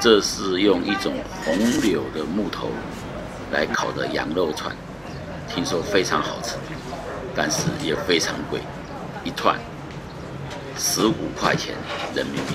这是用一种红柳的木头来烤的羊肉串，听说非常好吃，但是也非常贵，一串十五块钱人民币。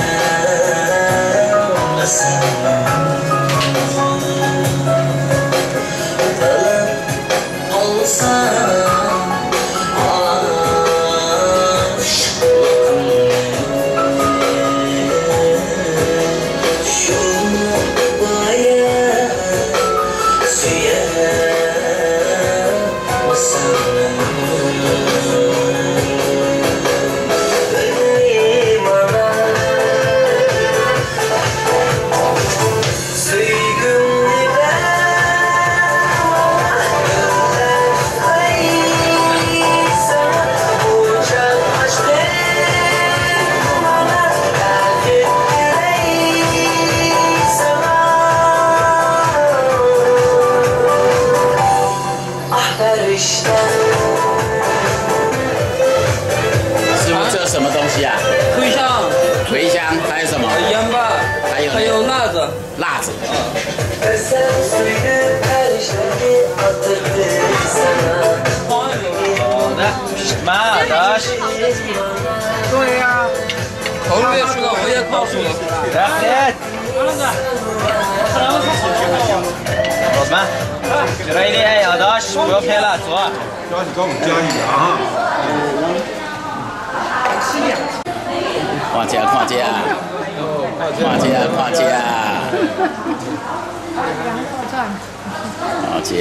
yeah. 师傅，这是什么东西啊？茴香、茴香还有什么？盐巴，还有还有辣子。辣子。好的，慢的。对呀。后面说到我也告诉了。来，老板，就来一点要的，不要拍了，坐。加一高，加一啊！看价，看价，看价，看价，看价。